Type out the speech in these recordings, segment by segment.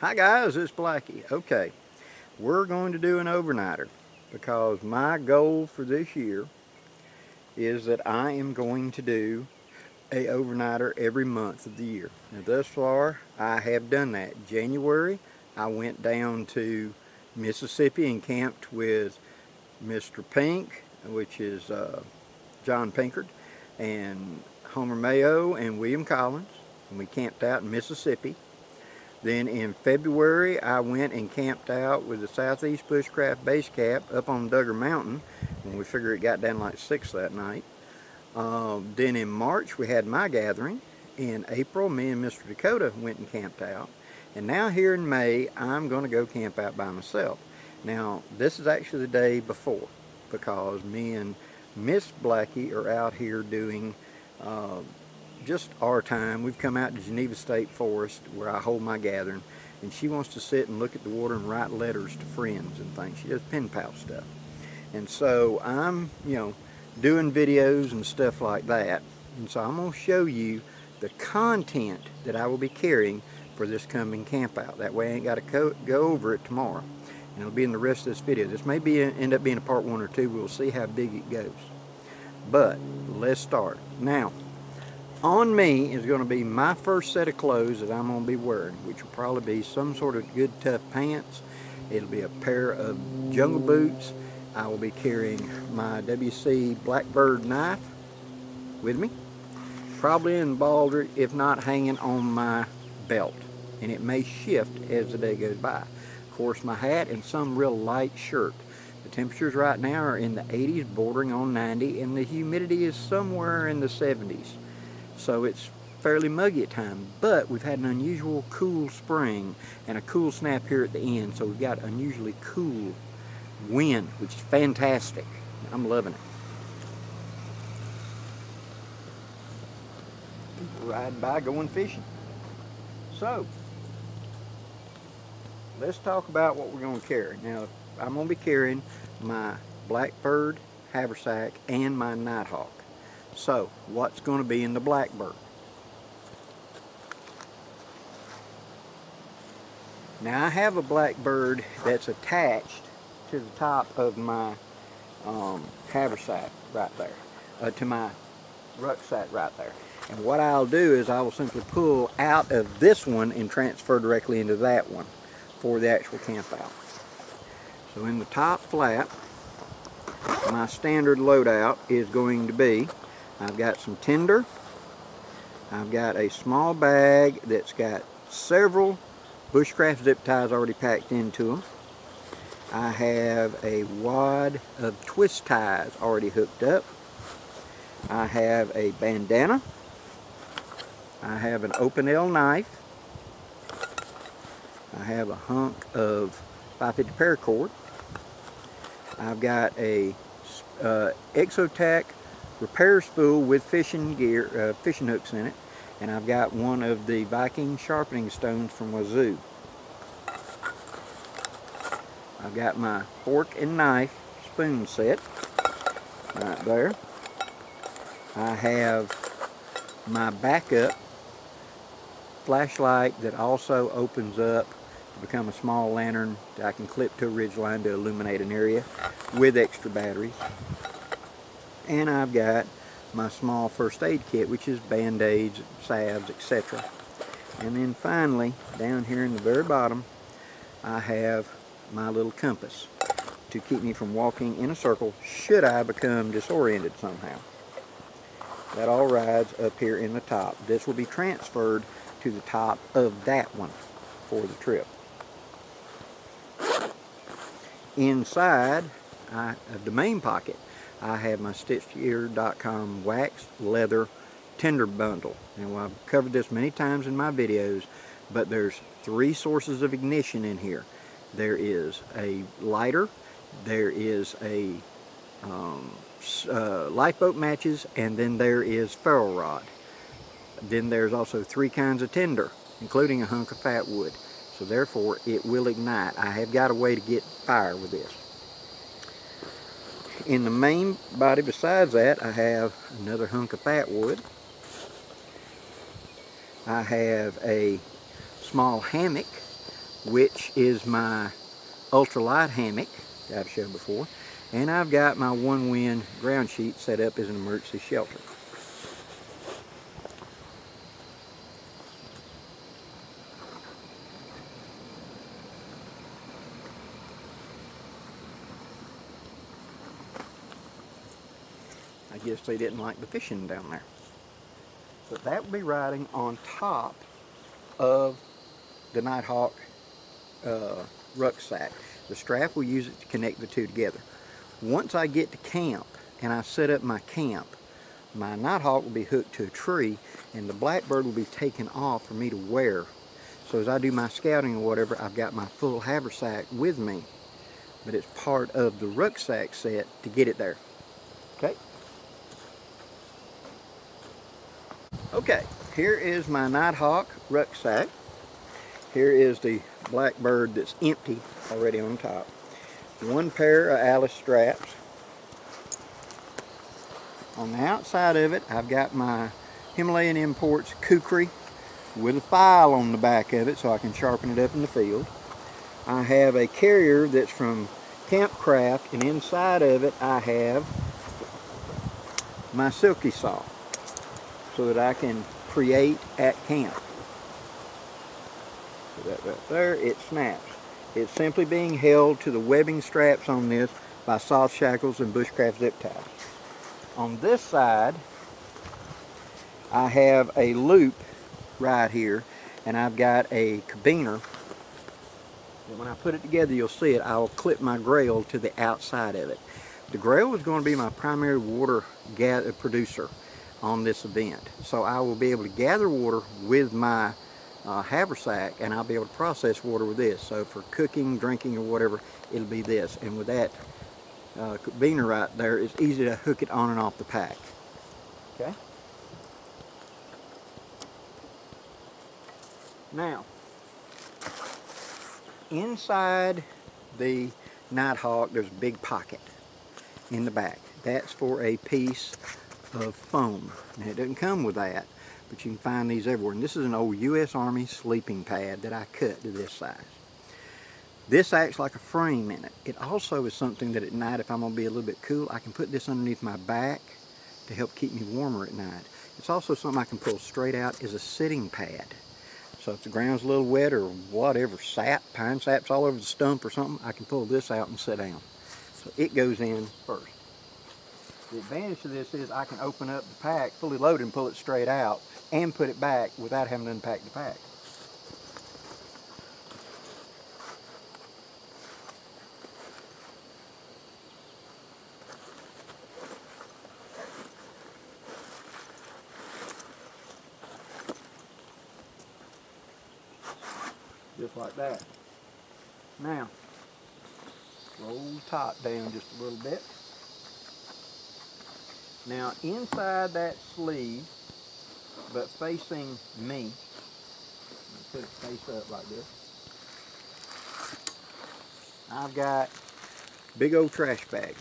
Hi guys, it's Blackie. Okay, we're going to do an overnighter because my goal for this year is that I am going to do a overnighter every month of the year. Now thus far, I have done that. January, I went down to Mississippi and camped with Mr. Pink, which is uh, John Pinkard, and Homer Mayo and William Collins, and we camped out in Mississippi. Then in February, I went and camped out with the Southeast Bushcraft Base Camp up on Dugger Mountain. And we figured it got down like 6 that night. Um, then in March, we had my gathering. In April, me and Mr. Dakota went and camped out. And now here in May, I'm going to go camp out by myself. Now, this is actually the day before because me and Miss Blackie are out here doing uh, just our time. We've come out to Geneva State Forest where I hold my gathering and she wants to sit and look at the water and write letters to friends and things. She does pen pal stuff. And so I'm, you know, doing videos and stuff like that. And so I'm going to show you the content that I will be carrying for this coming camp out. That way I ain't got to go, over it tomorrow. And it'll be in the rest of this video. This may be end up being a part one or two. We'll see how big it goes. But let's start. Now, on me is going to be my first set of clothes that I'm going to be wearing, which will probably be some sort of good tough pants. It'll be a pair of jungle boots. I will be carrying my WC Blackbird knife with me, probably in Balder, if not hanging on my belt. And it may shift as the day goes by. Of course, my hat and some real light shirt. The temperatures right now are in the 80s, bordering on 90, and the humidity is somewhere in the 70s so it's fairly muggy at times. But we've had an unusual cool spring and a cool snap here at the end, so we've got unusually cool wind, which is fantastic. I'm loving it. Ride by going fishing. So, let's talk about what we're going to carry. Now, I'm going to be carrying my Blackbird haversack and my Nighthawk. So, what's going to be in the Blackbird? Now I have a Blackbird that's attached to the top of my um, haversack right there, uh, to my rucksack right there. And what I'll do is I will simply pull out of this one and transfer directly into that one for the actual camp out. So in the top flap, my standard loadout is going to be I've got some tinder. I've got a small bag that's got several bushcraft zip ties already packed into them. I have a wad of twist ties already hooked up. I have a bandana. I have an Opinel knife. I have a hunk of 550 paracord. I've got a uh, Exotac repair spool with fishing gear, uh, fishing hooks in it. And I've got one of the Viking sharpening stones from Wazoo. I've got my fork and knife spoon set right there. I have my backup flashlight that also opens up to become a small lantern that I can clip to a ridge line to illuminate an area with extra batteries and I've got my small first aid kit which is band-aids, salves, etc. And then finally down here in the very bottom I have my little compass to keep me from walking in a circle should I become disoriented somehow. That all rides up here in the top. This will be transferred to the top of that one for the trip. Inside I, of the main pocket I have my StitchedGear.com wax leather tinder bundle. Now I've covered this many times in my videos, but there's three sources of ignition in here. There is a lighter, there is a um, uh, lifeboat matches, and then there is ferro rod. Then there's also three kinds of tinder, including a hunk of fat wood. So therefore, it will ignite. I have got a way to get fire with this in the main body besides that I have another hunk of fat wood. I have a small hammock which is my ultralight hammock that I've shown before. And I've got my OneWind ground sheet set up as an emergency shelter. Guess they didn't like the fishing down there. But that would be riding on top of the Nighthawk uh, rucksack. The strap will use it to connect the two together. Once I get to camp and I set up my camp, my Nighthawk will be hooked to a tree and the Blackbird will be taken off for me to wear. So as I do my scouting or whatever, I've got my full haversack with me. But it's part of the rucksack set to get it there. Okay? Okay, here is my Nighthawk rucksack. Here is the Blackbird that's empty already on top. One pair of ALICE straps. On the outside of it, I've got my Himalayan Imports kukri with a file on the back of it so I can sharpen it up in the field. I have a carrier that's from Campcraft and inside of it I have my silky saw so that I can create at camp that right there, it snaps. It's simply being held to the webbing straps on this by soft shackles and bushcraft zip ties. On this side, I have a loop right here, and I've got a carabiner. And when I put it together, you'll see it. I'll clip my Grayl to the outside of it. The Grayl is going to be my primary water producer on this event. So I will be able to gather water with my uh, haversack and I'll be able to process water with this. So for cooking, drinking, or whatever, it'll be this. And with that uh, beaner right there, it's easy to hook it on and off the pack. Okay? Now, inside the Nighthawk, there's a big pocket in the back. That's for a piece of foam. Now, it doesn't come with that but you can find these everywhere. And this is an old U.S. Army sleeping pad that I cut to this size. This acts like a frame in it. It also is something that at night, if I'm going to be a little bit cool, I can put this underneath my back to help keep me warmer at night. It's also something I can pull straight out as a sitting pad. So if the ground's a little wet or whatever, sap, pine sap's all over the stump or something, I can pull this out and sit down. So it goes in first. The advantage of this is I can open up the pack fully loaded and pull it straight out and put it back without having to unpack the pack. Just like that. Now, roll the top down just a little bit. Now inside that sleeve, but facing me, put it face up like this, I've got big old trash bag.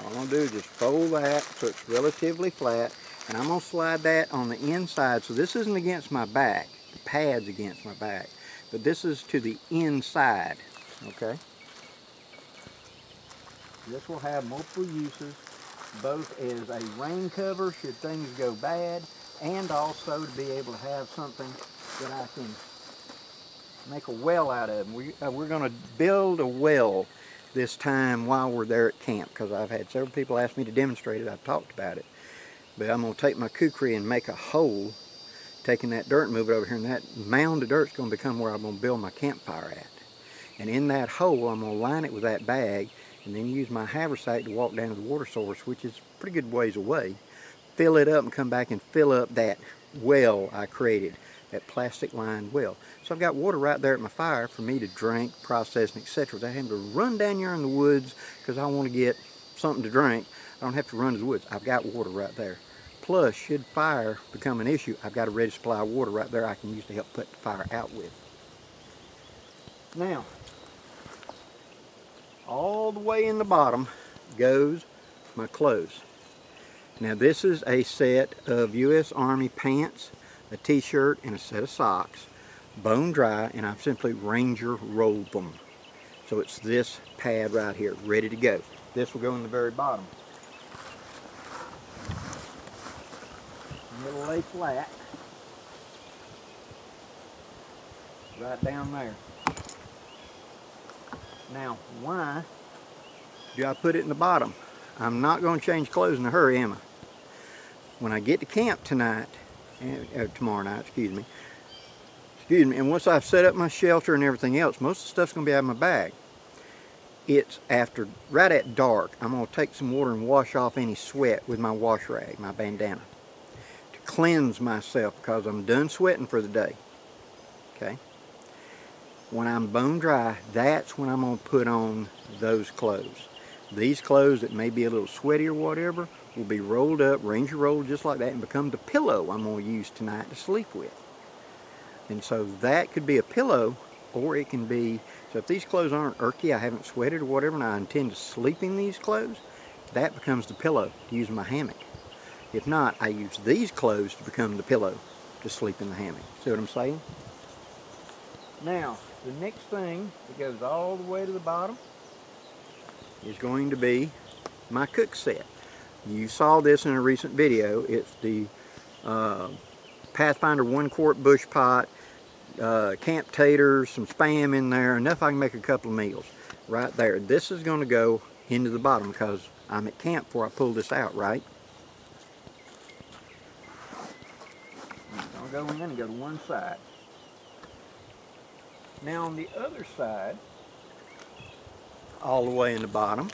All I'm going to do is just fold that so it's relatively flat, and I'm going to slide that on the inside. So this isn't against my back. The pad's against my back. But this is to the inside, okay? This will have multiple uses both as a rain cover should things go bad and also to be able to have something that I can make a well out of. We, uh, we're going to build a well this time while we're there at camp because I've had several people ask me to demonstrate it. I've talked about it. But I'm going to take my kukri and make a hole, taking that dirt and move it over here. And that mound of dirt is going to become where I'm going to build my campfire at. And in that hole, I'm going to line it with that bag and then use my haversack to walk down to the water source, which is pretty good ways away, fill it up and come back and fill up that well I created, that plastic lined well. So I've got water right there at my fire for me to drink, process, and etc. I have to run down here in the woods because I want to get something to drink. I don't have to run to the woods. I've got water right there. Plus, should fire become an issue, I've got a ready supply of water right there I can use to help put the fire out with. Now, all the way in the bottom goes my clothes. Now this is a set of U.S. Army pants, a t-shirt, and a set of socks. bone dry, and I've simply Ranger rolled them. So it's this pad right here, ready to go. This will go in the very bottom. It'll lay flat. Right down there. Now, why do I put it in the bottom? I'm not going to change clothes in a hurry, am I? When I get to camp tonight, uh, tomorrow night, excuse me, excuse me, and once I've set up my shelter and everything else, most of the stuff's going to be out of my bag. It's after, right at dark, I'm going to take some water and wash off any sweat with my wash rag, my bandana, to cleanse myself because I'm done sweating for the day. Okay? When I'm bone dry, that's when I'm going to put on those clothes. These clothes that may be a little sweaty or whatever will be rolled up, ranger rolled just like that, and become the pillow I'm going to use tonight to sleep with. And so that could be a pillow, or it can be, so if these clothes aren't irky, I haven't sweated or whatever, and I intend to sleep in these clothes, that becomes the pillow to use my hammock. If not, I use these clothes to become the pillow to sleep in the hammock. See what I'm saying? Now, the next thing that goes all the way to the bottom is going to be my cook set. You saw this in a recent video. It's the uh, Pathfinder one quart bush pot, uh, camp taters, some spam in there, enough I can make a couple of meals right there. This is going to go into the bottom because I'm at camp before I pull this out, right? I'll go in and go to one side. Now on the other side, all the way in the bottom,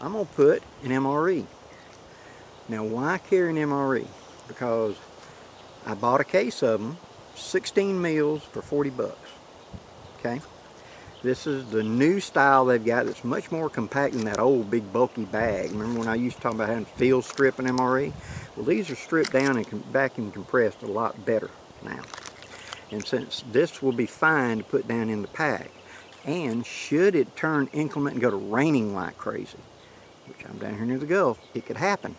I'm going to put an MRE. Now why carry an MRE? Because I bought a case of them, 16 meals for 40 bucks. Okay? This is the new style they've got that's much more compact than that old big bulky bag. Remember when I used to talk about having field strip and MRE? Well, these are stripped down and vacuum compressed a lot better now. And since this will be fine to put down in the pack, and should it turn inclement and go to raining like crazy, which I'm down here near the Gulf, it could happen.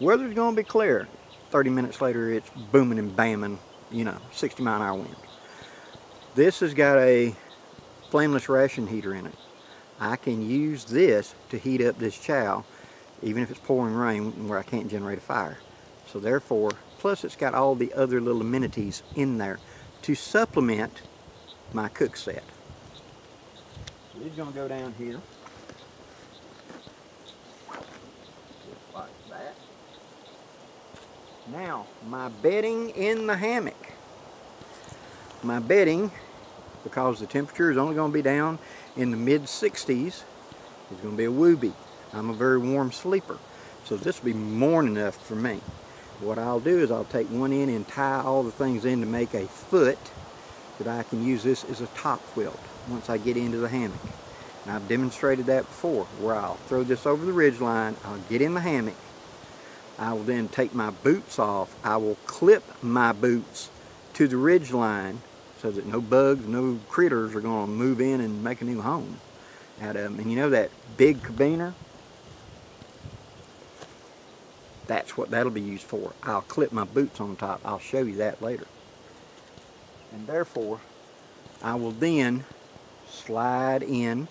Weather's going to be clear. 30 minutes later, it's booming and bamming, you know, 60 mile an hour wind. This has got a flameless ration heater in it. I can use this to heat up this chow, even if it's pouring rain where I can't generate a fire. So therefore, plus it's got all the other little amenities in there to supplement my cook set. So going to go down here. Just like that. Now, my bedding in the hammock. My bedding, because the temperature is only going to be down in the mid 60s, is going to be a Wooby. I'm a very warm sleeper. So this will be more than enough for me. What I'll do is I'll take one end and tie all the things in to make a foot that I can use this as a top quilt once I get into the hammock. And I've demonstrated that before, where I'll throw this over the ridge line, I'll get in the hammock, I will then take my boots off, I will clip my boots to the ridge line so that no bugs, no critters are going to move in and make a new home out of them. And you know that big cabiner? That's what that'll be used for. I'll clip my boots on top. I'll show you that later and therefore I will then slide in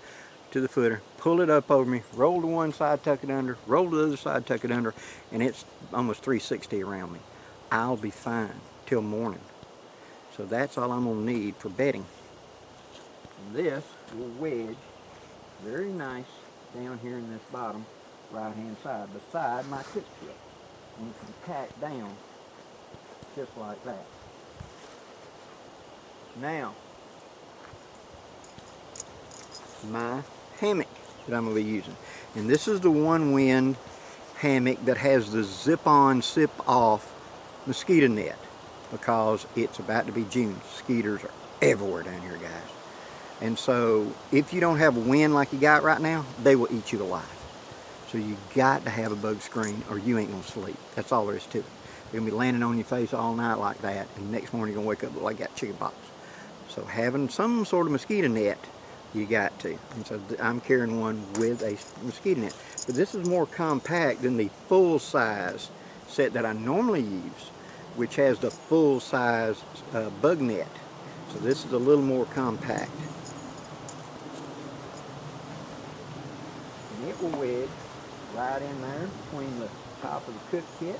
to the footer, pull it up over me, roll to one side, tuck it under, roll to the other side, tuck it under, and it's almost 360 around me. I'll be fine till morning. So that's all I'm going to need for bedding. This will wedge very nice down here in this bottom right hand side beside my strip. And it can tack down just like that. Now, my hammock that I'm going to be using. And this is the OneWind hammock that has the zip on, zip off mosquito net because it's about to be June. Mosquitoes are everywhere down here, guys. And so if you don't have a wind like you got right now, they will eat you alive. So you got to have a bug screen or you ain't to sleep. That's all there is to it. You're to be landing on your face all night like that and next morning you're to wake up like that chicken pox. So having some sort of mosquito net, you got to. And so I'm carrying one with a mosquito net. But this is more compact than the full size set that I normally use, which has the full size uh, bug net. So this is a little more compact. And it will wedge right in there between the top of the cook kit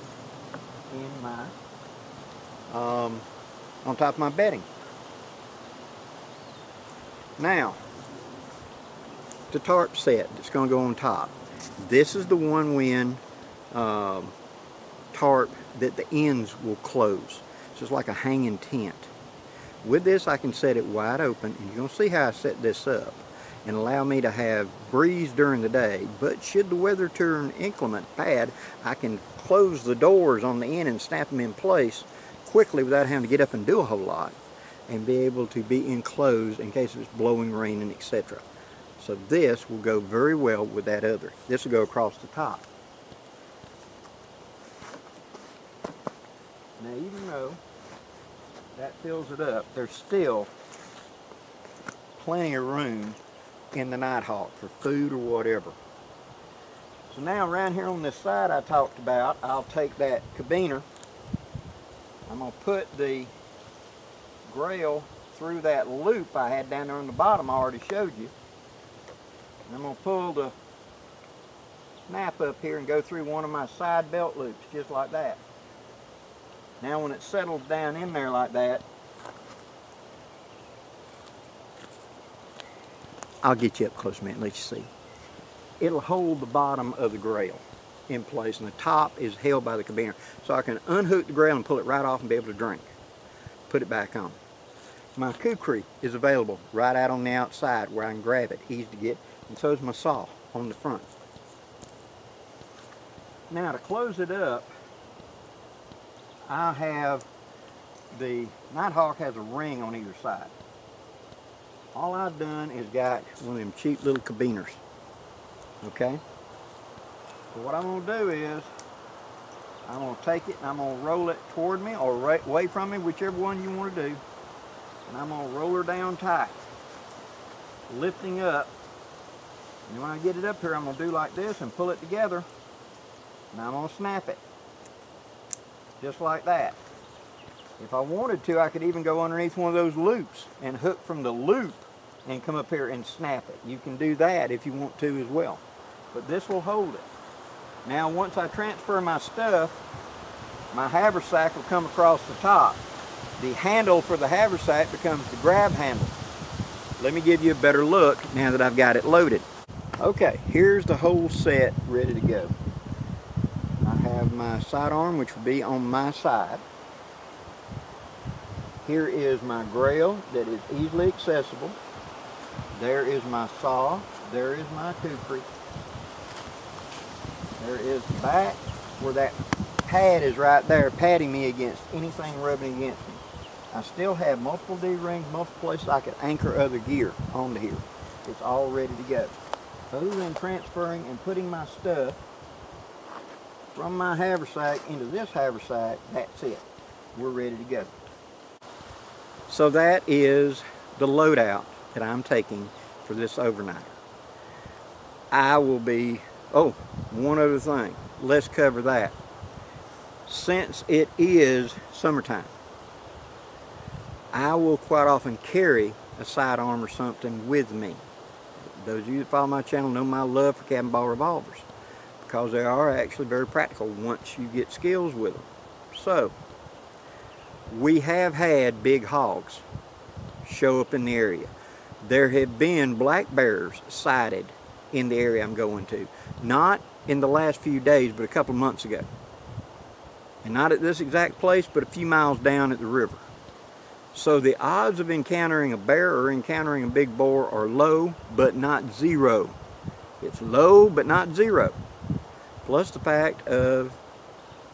and my, um, on top of my bedding. Now, the tarp set that's going to go on top. This is the OneWind um, tarp that the ends will close. It's just like a hanging tent. With this I can set it wide open and you're going to see how I set this up and allow me to have breeze during the day but should the weather turn inclement bad I can close the doors on the end and snap them in place quickly without having to get up and do a whole lot and be able to be enclosed in case it's blowing rain and etc. So this will go very well with that other. This will go across the top. Now even though that fills it up, there's still plenty of room in the Nighthawk for food or whatever. So now around here on this side I talked about, I'll take that cabiner, I'm going to put the Grayl through that loop I had down there on the bottom I already showed you. And I'm going to pull the snap up here and go through one of my side belt loops just like that. Now when it settles down in there like that, I'll get you up close minute let you see. It'll hold the bottom of the Grayl in place and the top is held by the cabiner. So I can unhook the Grayl and pull it right off and be able to drink. Put it back on. My kukri is available right out on the outside where I can grab it, easy to get, and so is my saw on the front. Now to close it up, I have the Nighthawk has a ring on either side. All I've done is got one of them cheap little cabiners. Okay? So what I'm going to do is I'm going to take it and I'm going to roll it toward me or right away from me, whichever one you want to do. And I'm going to roll her down tight, lifting up. And when I get it up here, I'm going to do like this and pull it together. And I'm going to snap it just like that. If I wanted to, I could even go underneath one of those loops and hook from the loop and come up here and snap it. You can do that if you want to as well. But this will hold it. Now once I transfer my stuff, my haversack will come across the top. The handle for the haversack becomes the grab handle. Let me give you a better look now that I've got it loaded. Okay, here's the whole set ready to go I have my sidearm, which will be on my side. Here is my Grayl that is easily accessible. There is my saw. There is my kukri. There is the back where that pad is right there patting me against anything rubbing against me. I still have multiple D-rings, multiple places I could anchor other gear onto here. It's all ready to go. Other than transferring and putting my stuff from my haversack into this haversack, that's it. We're ready to go. So that is the loadout that I'm taking for this overnight. I will be, oh, one other thing. Let's cover that. Since it is summertime, I will quite often carry a sidearm or something with me. Those of you that follow my channel know my love for cap and ball revolvers because they are actually very practical once you get skills with them. So, we have had big hogs show up in the area. There have been black bears sighted in the area I'm going to. Not in the last few days, but a couple of months ago. And not at this exact place, but a few miles down at the river. So the odds of encountering a bear or encountering a big boar are low, but not zero. It's low, but not zero plus the fact of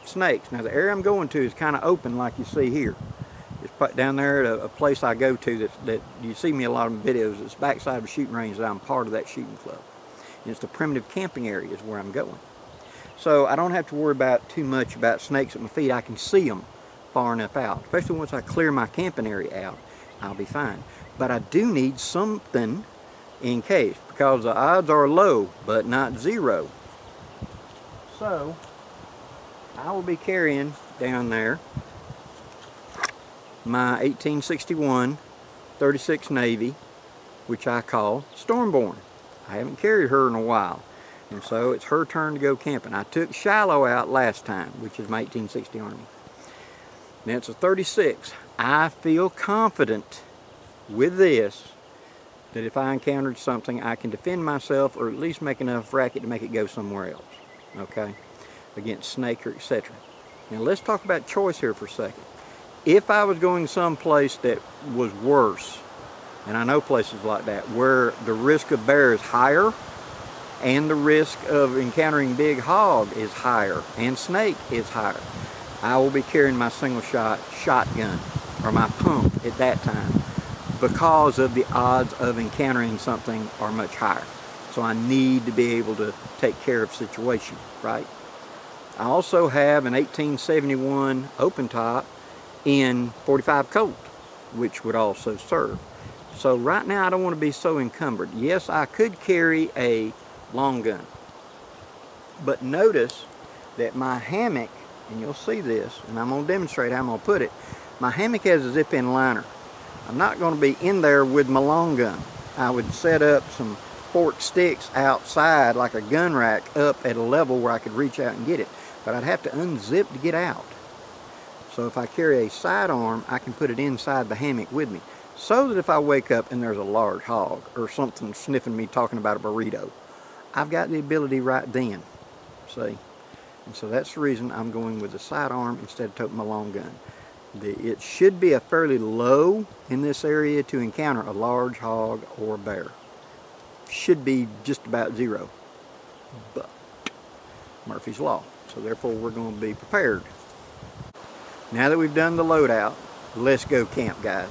snakes. Now the area I'm going to is kind of open like you see here. Down there at a, a place I go to that, that you see me a lot of videos. It's backside of a shooting range that I'm part of that shooting club. And it's the primitive camping area is where I'm going. So I don't have to worry about too much about snakes at my feet. I can see them far enough out. Especially once I clear my camping area out, I'll be fine. But I do need something in case because the odds are low but not zero so, I will be carrying down there my 1861 36 Navy, which I call Stormborn. I haven't carried her in a while. And so it's her turn to go camping. I took Shiloh out last time, which is my 1860 Army. Now it's a 36. I feel confident with this that if I encountered something, I can defend myself or at least make enough racket to make it go somewhere else, okay, against snake or etc. Now let's talk about choice here for a second. If I was going someplace that was worse, and I know places like that, where the risk of bear is higher, and the risk of encountering big hog is higher and snake is higher. I will be carrying my single shot shotgun or my pump at that time because of the odds of encountering something are much higher. So I need to be able to take care of situation, right? I also have an 1871 open top in 45 Colt, which would also serve. So right now I don't want to be so encumbered. Yes, I could carry a long gun. But notice that my hammock, and you'll see this, and I'm going to demonstrate how I'm going to put it, my hammock has a zip-in liner. I'm not going to be in there with my long gun. I would set up some forked sticks outside like a gun rack up at a level where I could reach out and get it. But I'd have to unzip to get out. So if I carry a sidearm, I can put it inside the hammock with me. So that if I wake up and there's a large hog or something sniffing me talking about a burrito, I've got the ability right then, see? And so that's the reason I'm going with the sidearm instead of toting my long gun. The, it should be a fairly low in this area to encounter a large hog or bear. Should be just about zero, but Murphy's Law. So therefore we're going to be prepared. Now that we've done the loadout, let's go camp guys.